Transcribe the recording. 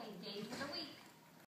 Okay, days of the week.